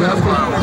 That's